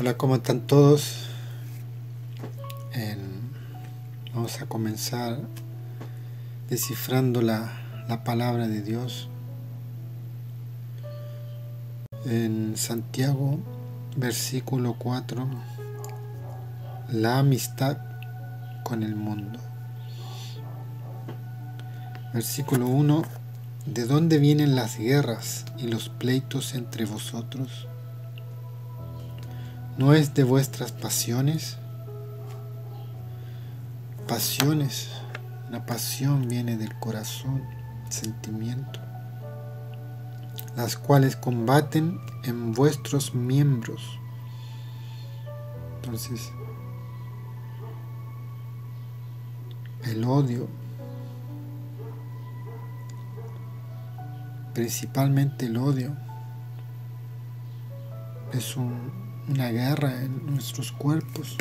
Hola, ¿cómo están todos? vamos a comenzar descifrando la, la palabra de Dios. En Santiago, versículo 4, la amistad con el mundo. Versículo 1, ¿de dónde vienen las guerras y los pleitos entre vosotros? ¿No es de vuestras pasiones? Pasiones. La pasión viene del corazón, sentimiento, las cuales combaten en vuestros miembros. Entonces, el odio, principalmente el odio, es un una guerra en nuestros cuerpos.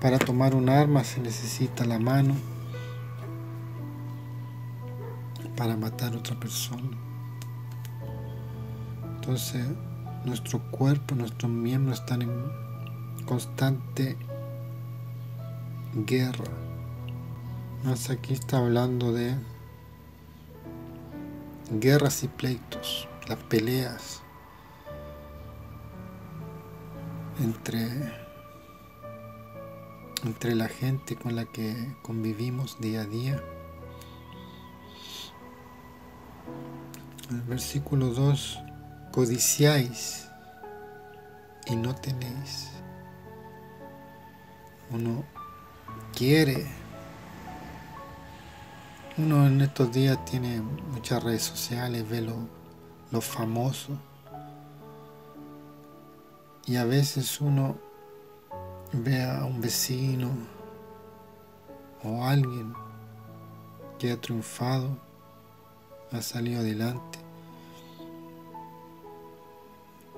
Para tomar un arma se necesita la mano para matar a otra persona. Entonces, nuestro cuerpo, nuestros miembros están en constante guerra. Más aquí está hablando de guerras y pleitos, las peleas entre, entre la gente con la que convivimos día a día. El versículo 2, codiciáis y no tenéis. Uno quiere. Uno en estos días tiene muchas redes sociales, ve lo, lo famoso y a veces uno ve a un vecino o alguien que ha triunfado, ha salido adelante.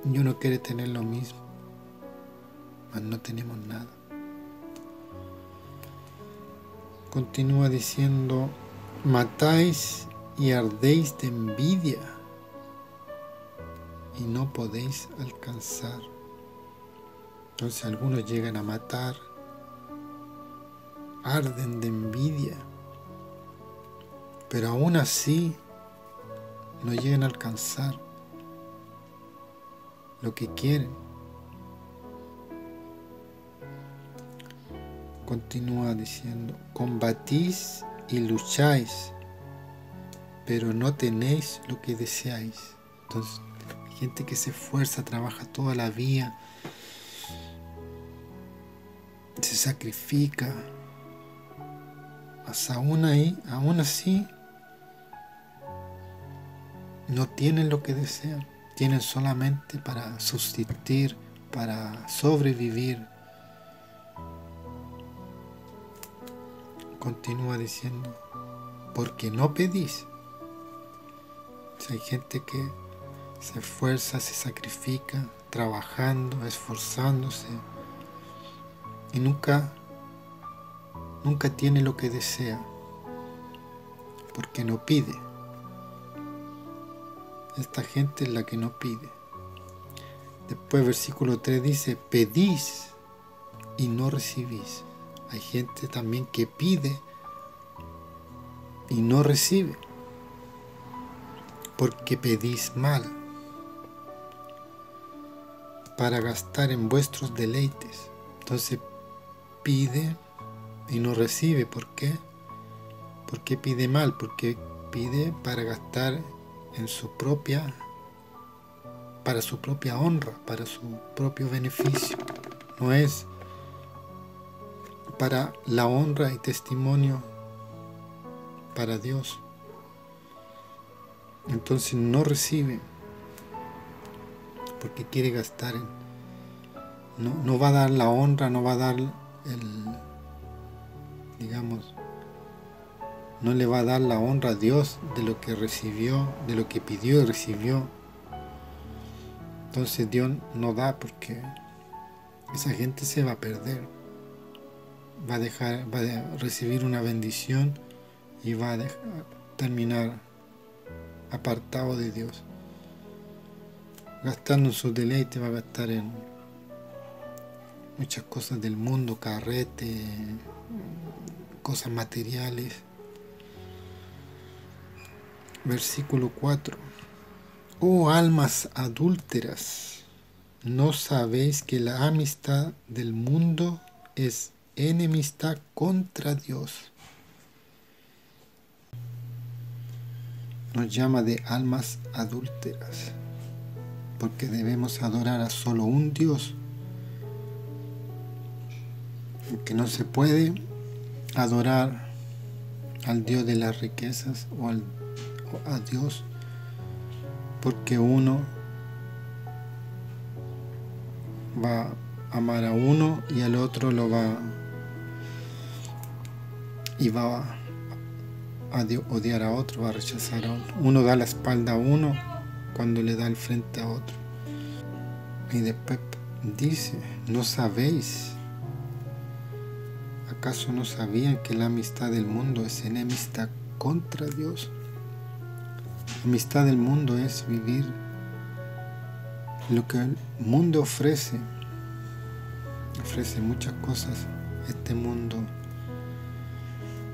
Y uno quiere tener lo mismo, mas no tenemos nada. Continúa diciendo, matáis y ardéis de envidia y no podéis alcanzar. Entonces algunos llegan a matar, arden de envidia, pero aún así no llegan a alcanzar lo que quieren. Continúa diciendo, combatís y lucháis, pero no tenéis lo que deseáis. Entonces, gente que se esfuerza, trabaja toda la vida, se sacrifica, hasta aún ahí, aún así, no tienen lo que desean, tienen solamente para subsistir, para sobrevivir. Continúa diciendo, porque no pedís. hay gente que se esfuerza, se sacrifica, trabajando, esforzándose, y nunca, nunca tiene lo que desea, porque no pide. Esta gente es la que no pide. Después versículo 3 dice, pedís y no recibís. Hay gente también que pide y no recibe, porque pedís mal, para gastar en vuestros deleites. Entonces pide y no recibe. ¿Por qué? Porque pide mal, porque pide para gastar en su propia, para su propia honra, para su propio beneficio. No es para la honra y testimonio para Dios. Entonces no recibe porque quiere gastar en, no, no va a dar la honra, no va a dar el, digamos, no le va a dar la honra a Dios de lo que recibió, de lo que pidió y recibió. Entonces Dios no da porque esa gente se va a perder. Va a dejar, va a recibir una bendición y va a terminar apartado de Dios. Gastando su deleite va a gastar en muchas cosas del mundo, carrete, cosas materiales. Versículo 4. Oh almas adúlteras, ¿no sabéis que la amistad del mundo es enemistad contra Dios? Nos llama de almas adúlteras, porque debemos adorar a solo un Dios, que no se puede adorar al Dios de las riquezas o, al, a Dios porque uno va a amar a uno y al otro lo va y va a odiar a otro, va a rechazar a otro. Uno da la espalda a uno cuando le da el frente a otro. Y después dice, no sabéis, ¿acaso no sabían que la amistad del mundo es enemistad contra Dios? amistad del mundo es vivir lo que el mundo ofrece. Ofrece muchas cosas. Este mundo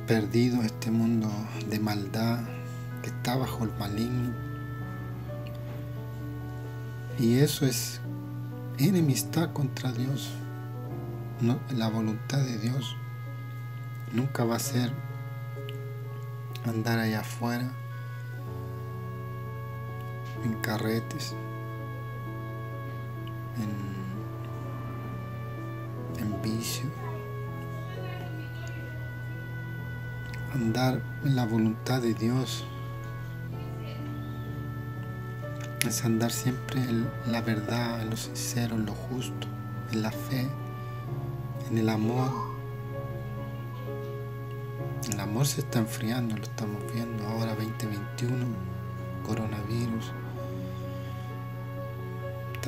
perdido, este mundo de maldad que está bajo el maligno. Y eso es enemistad contra Dios. la voluntad de Dios nunca va a ser andar allá afuera en carretes, en, en vicio. Andar en la voluntad de Dios es andar siempre en la verdad, en lo sincero, en lo justo, en la fe, en el amor. El amor se está enfriando, lo estamos viendo ahora 2021, coronavirus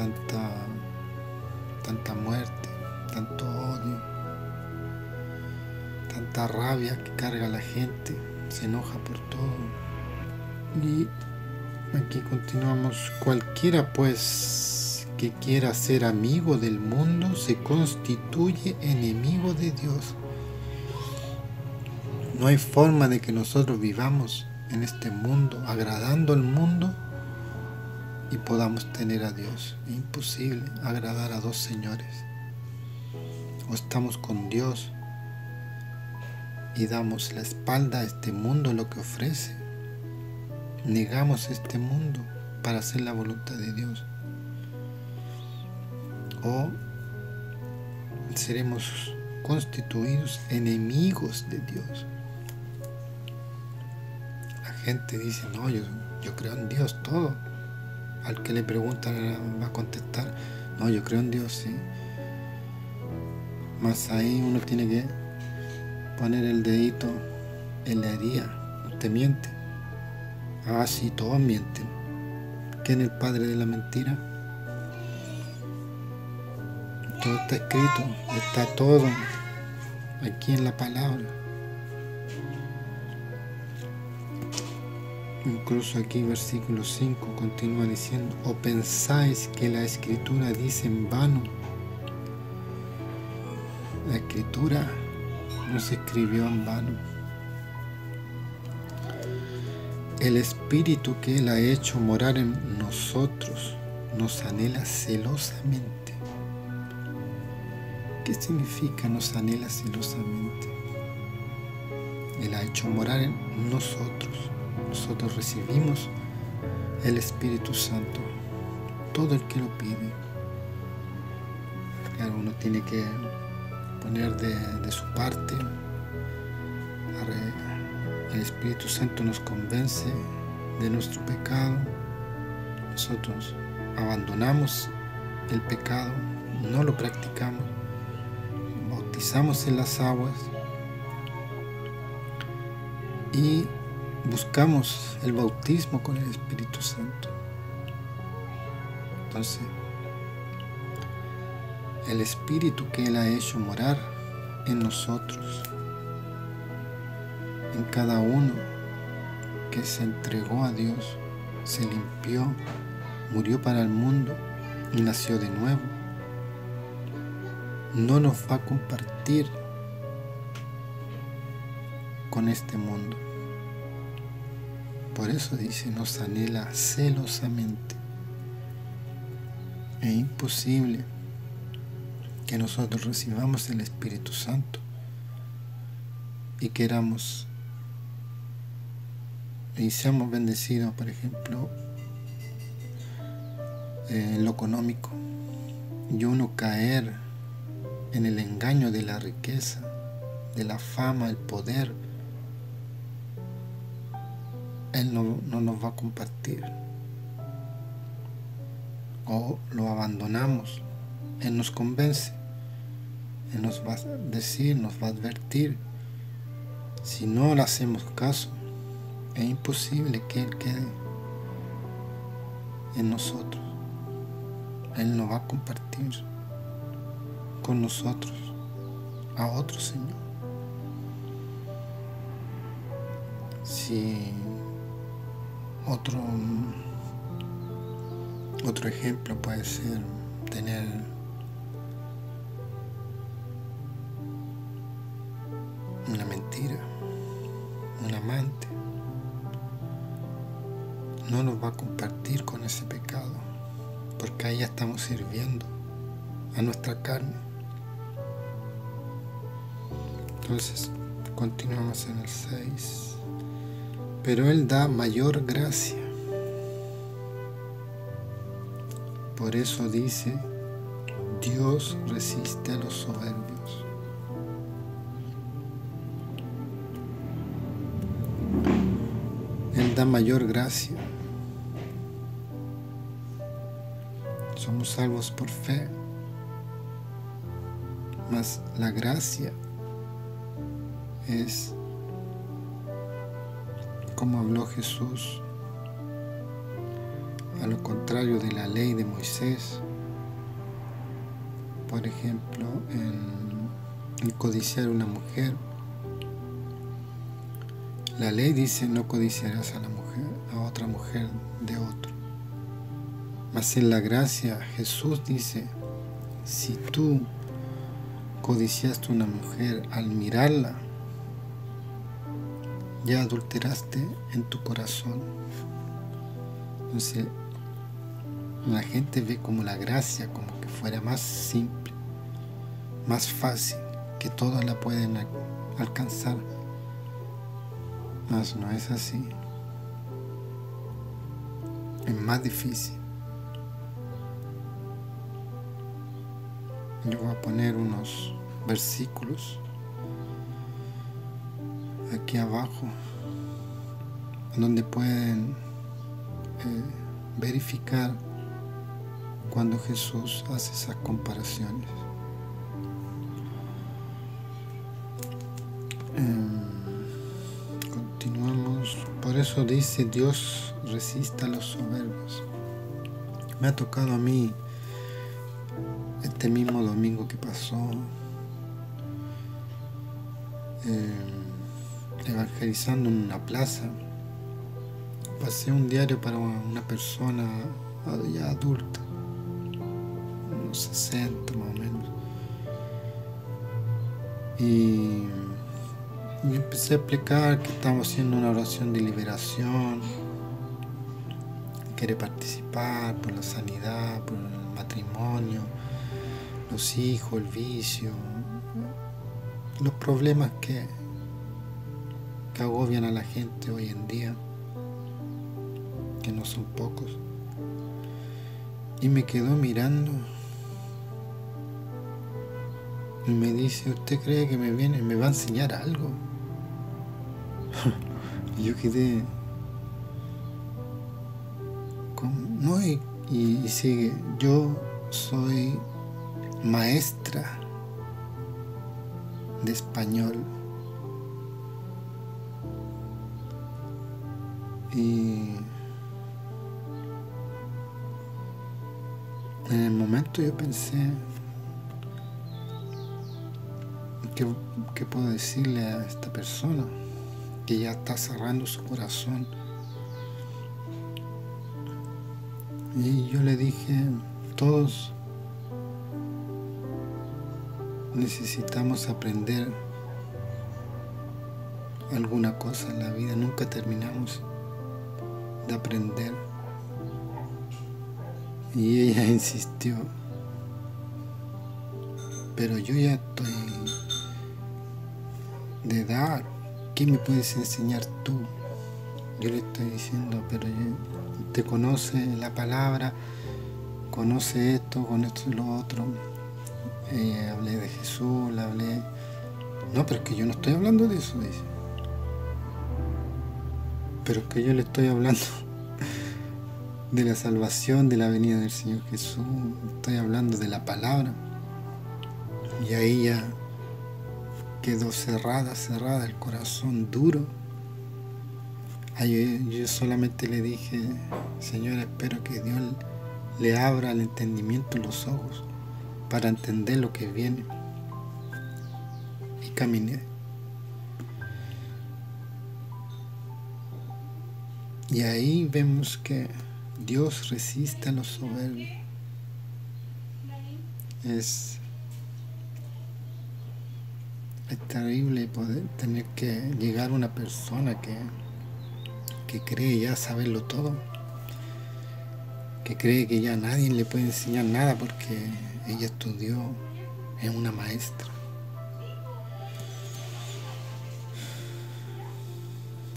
tanta, tanta muerte, tanto odio, tanta rabia que carga la gente, se enoja por todo. Y aquí continuamos, cualquiera pues que quiera ser amigo del mundo se constituye enemigo de Dios. No hay forma de que nosotros vivamos en este mundo, agradando al mundo, y podamos tener a Dios. Imposible agradar a dos señores. O estamos con Dios y damos la espalda a este mundo lo que ofrece. Negamos este mundo para hacer la voluntad de Dios. O seremos constituidos enemigos de Dios. Gente dice, no, yo, yo creo en Dios todo al que le preguntan va a contestar, no, yo creo en Dios, sí. Más ahí uno tiene que poner el dedito en la herida. Usted miente. Ah, sí, todos mienten. ¿Quién es el padre de la mentira? Todo está escrito, está todo aquí en la palabra. Incluso aquí versículo 5 continúa diciendo, o pensáis que la escritura dice en vano. La escritura no se escribió en vano. El espíritu que Él ha hecho morar en nosotros nos anhela celosamente. ¿Qué significa nos anhela celosamente? Él ha hecho morar en nosotros nosotros recibimos el Espíritu Santo, todo el que lo pide. Claro, uno tiene que poner de, su parte. El Espíritu Santo nos convence de nuestro pecado. Nosotros abandonamos el pecado, no lo practicamos, bautizamos en las aguas y buscamos el bautismo con el Espíritu Santo. Entonces, el Espíritu que Él ha hecho morar en nosotros, en cada uno que se entregó a Dios, se limpió, murió para el mundo y nació de nuevo. no nos va a compartir con este mundo. Por eso dice, nos anhela celosamente. Es imposible que nosotros recibamos el Espíritu Santo y queramos y seamos bendecidos, por ejemplo, en lo económico, y uno caer en el engaño de la riqueza, de la fama, el poder, Él no, nos va a compartir. O lo abandonamos, Él nos convence, Él nos va a decir, nos va a advertir. Si no le hacemos caso, es imposible que Él quede en nosotros. Él no va a compartir con nosotros a otro Señor. Si otro, otro ejemplo puede ser tener una mentira, un amante, no nos va a compartir con ese pecado, porque ahí estamos sirviendo a nuestra carne. Entonces, continuamos en el 6. Pero Él da mayor gracia. Por eso dice, Dios resiste a los soberbios. Él da mayor gracia. Somos salvos por fe. Mas la gracia es como habló Jesús, a lo contrario de la ley de Moisés, por ejemplo, en, codiciar una mujer. La ley dice no codiciarás a la mujer, a otra mujer de otro. Mas en la gracia Jesús dice, si tú codiciaste a una mujer al mirarla, ya adulteraste en tu corazón. Entonces, la gente ve como la gracia, como que fuera más simple, más fácil, que todas la pueden alcanzar. Mas no es así. Es más difícil. Yo voy a poner unos versículos aquí abajo, donde pueden eh, verificar cuando Jesús hace esas comparaciones. Em, continuamos, por eso dice Dios resista a los soberbios. Me ha tocado a mí este mismo domingo que pasó. Em, evangelizando en una plaza. Pasé un diario para una persona ya adulta, unos 60 más o menos. Y, empecé a explicar que estamos haciendo una oración de liberación, quiere participar por la sanidad, por el matrimonio, los hijos, el vicio, los problemas que agobian a la gente hoy en día, que no son pocos. Y me quedó mirando y me dice, ¿usted cree que me viene, me va a enseñar algo? y yo quedé no, y, y sigue, yo soy maestra de español Y en el momento yo pensé, ¿qué, puedo decirle a esta persona que ya está cerrando su corazón? Y yo le dije, todos necesitamos aprender alguna cosa en la vida, nunca terminamos de aprender. Y ella insistió, pero yo ya estoy de edad, ¿qué me puedes enseñar tú? Yo le estoy diciendo, pero te conoce la palabra, conoce esto, con esto y lo otro. Eh, hablé de Jesús, le hablé... No, pero es que yo no estoy hablando de eso, dice. Pero que yo le estoy hablando de la salvación, de la venida del Señor Jesús. Estoy hablando de la palabra. Y ahí ya quedó cerrada, cerrada, el corazón duro. Ahí yo solamente le dije, Señor, espero que Dios le abra el entendimiento los ojos para entender lo que viene. Y caminé. Y ahí vemos que Dios resiste a los soberbios. Es terrible poder tener que llegar a una persona que, que cree ya saberlo todo, que cree que ya nadie le puede enseñar nada porque ella estudió, es una maestra.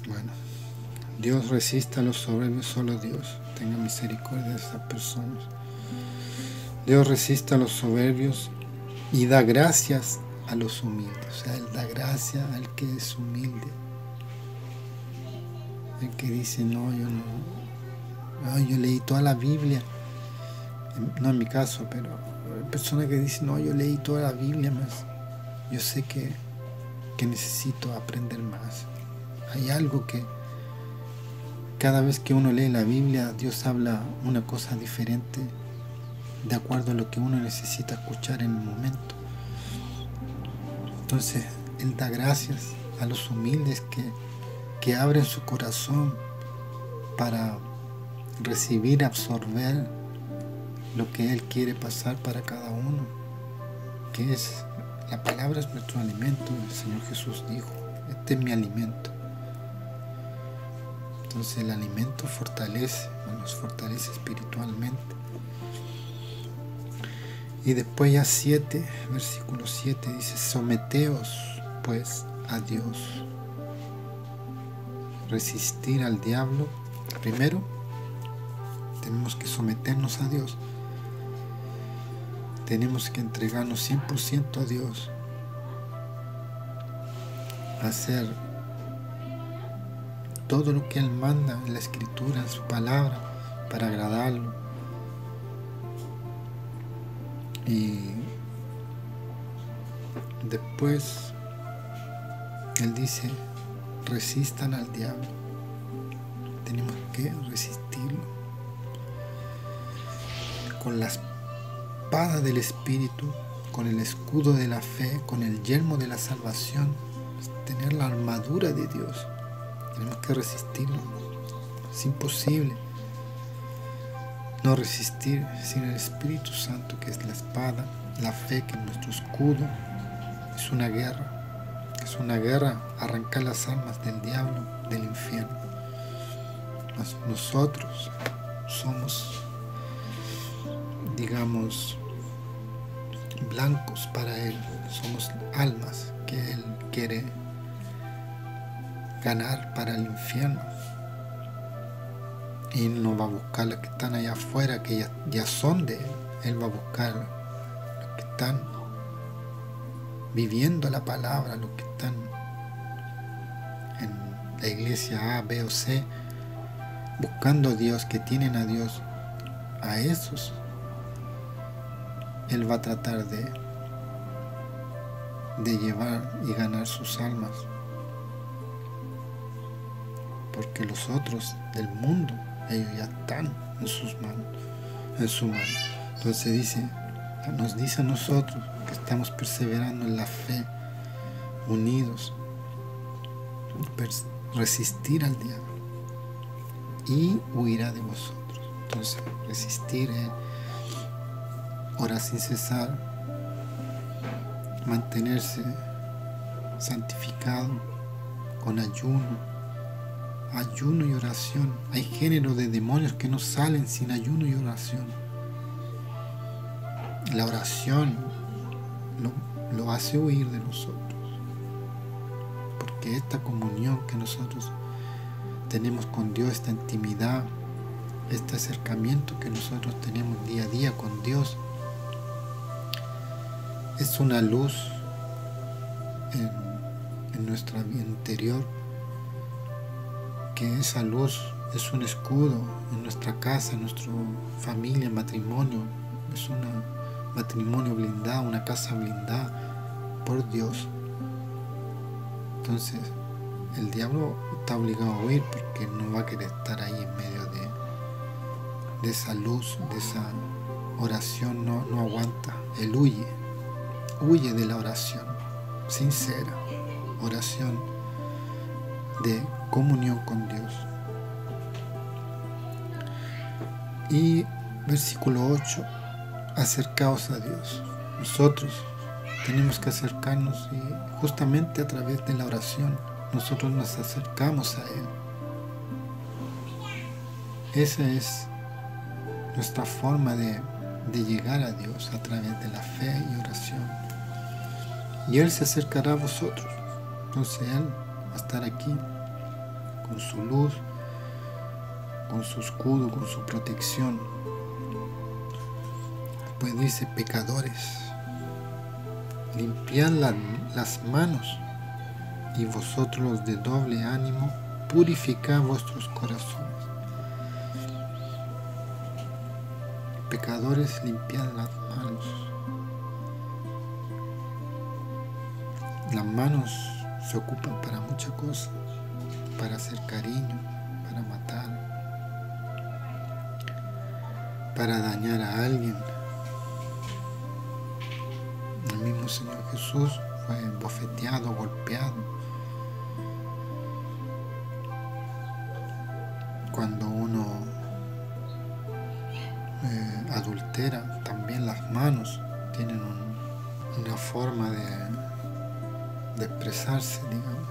Bueno, Dios resista a los soberbios, solo Dios tenga misericordia de esas personas. Dios resiste a los soberbios y da gracias a los humildes. O sea, Él da gracia al que es humilde. El que dice, no, yo no, yo leí toda la Biblia. No en mi caso, pero hay personas que dicen, no, yo leí toda la Biblia, más yo sé que, que necesito aprender más. Hay algo que cada vez que uno lee la Biblia, Dios habla una cosa diferente de acuerdo a lo que uno necesita escuchar en el momento. Entonces, Él da gracias a los humildes que, que abren su corazón para recibir, absorber lo que Él quiere pasar para cada uno, que es, la palabra es nuestro alimento, el Señor Jesús dijo, este es mi alimento. Entonces el alimento fortalece, nos fortalece espiritualmente. Y después ya 7, versículo 7 dice, someteos pues a Dios. Resistir al diablo. Primero, tenemos que someternos a Dios. Tenemos que entregarnos 100% a Dios. Hacer todo lo que Él manda en la escritura, en su palabra, para agradarlo y después Él dice, resistan al diablo. Tenemos que resistirlo. Con la espada del Espíritu, con el escudo de la fe, con el yelmo de la salvación, tener la armadura de Dios. Tenemos que resistirlo. Es imposible no resistir sin el Espíritu Santo, que es la espada, la fe, que es nuestro escudo. Es una guerra, es una guerra arrancar las almas del diablo, del infierno. nosotros somos, digamos, blancos para Él, somos almas que Él quiere ganar para el infierno y no va a buscar los que están allá afuera, que ya, ya son de Él. Él va a buscar los que están viviendo la palabra, los que están en la iglesia A, B o C, buscando a Dios, que tienen a Dios. A esos Él va a tratar de, de llevar y ganar sus almas. Porque los otros del mundo ellos ya están en sus manos, en su mano. Entonces dice, nos dice a nosotros que estamos perseverando en la fe, unidos, resistir al diablo y huirá de vosotros. Entonces, resistir es orar sin cesar, mantenerse santificado con ayuno, ayuno y oración. Hay género de demonios que no salen sin ayuno y oración. La oración lo, hace huir de nosotros. Porque esta comunión que nosotros tenemos con Dios, esta intimidad, este acercamiento que nosotros tenemos día a día con Dios, es una luz en, en nuestra interior, esa luz es un escudo en nuestra casa, en nuestra familia, matrimonio, es un matrimonio blindado, una casa blindada por Dios. Entonces, el diablo está obligado a huir porque no va a querer estar ahí en medio de, de esa luz, de esa oración, no, no aguanta, él huye huye de la oración sincera, oración de comunión con Dios. Y versículo 8, acercaos a Dios. Nosotros tenemos que acercarnos y justamente a través de la oración nosotros nos acercamos a Él. Esa es nuestra forma de, de llegar a Dios a través de la fe y oración y Él se acercará a vosotros. Entonces Él a estar aquí con su luz, con su escudo, con su protección. Pues dice, pecadores, limpiad las manos y vosotros los de doble ánimo, purificad vuestros corazones. Pecadores, limpiad las manos Las manos se ocupan para muchas cosas, para hacer cariño, para matar, para dañar a alguien. El mismo Señor Jesús fue bofeteado, golpeado. Cuando uno eh, adultera, digamos.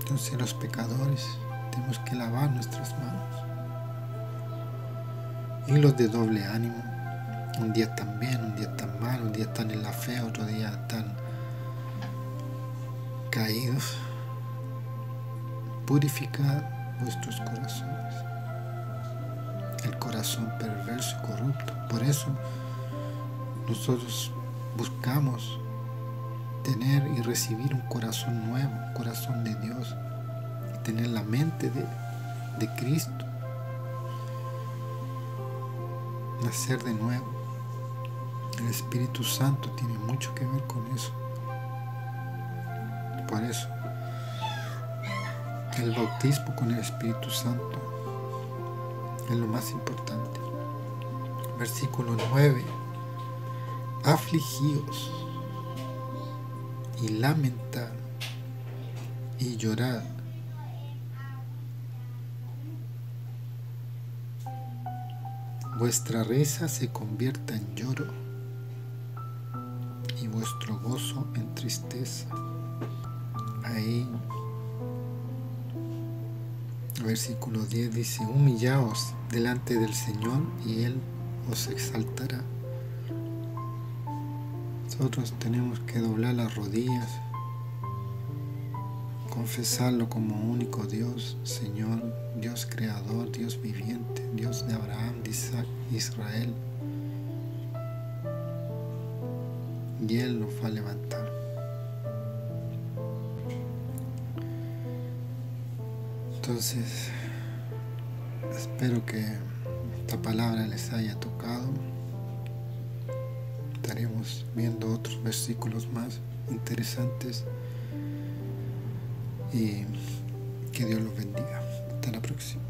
Entonces los pecadores tenemos que lavar nuestras manos. Y los de doble ánimo, un día están bien, un día están mal, un día están en la fe, otro día están caídos. Purificar vuestros corazones. El corazón perverso y corrupto. Por eso nosotros buscamos tener y recibir un corazón nuevo, un corazón de Dios, tener la mente de, Cristo, nacer de nuevo. El Espíritu Santo tiene mucho que ver con eso. Por eso, el bautismo con el Espíritu Santo es lo más importante. Versículo 9 afligíos y lamentar y llorar. Vuestra risa se convierta en lloro y vuestro gozo en tristeza. Ahí, versículo 10 dice, humillaos delante del Señor y Él os exaltará. Nosotros tenemos que doblar las rodillas, confesarlo como único Dios, Señor, Dios creador, Dios viviente, Dios de Abraham, de Isaac, Israel. Y Él nos va a levantar. Entonces, espero que esta palabra les haya tocado viendo otros versículos más interesantes y que Dios los bendiga. Hasta la próxima.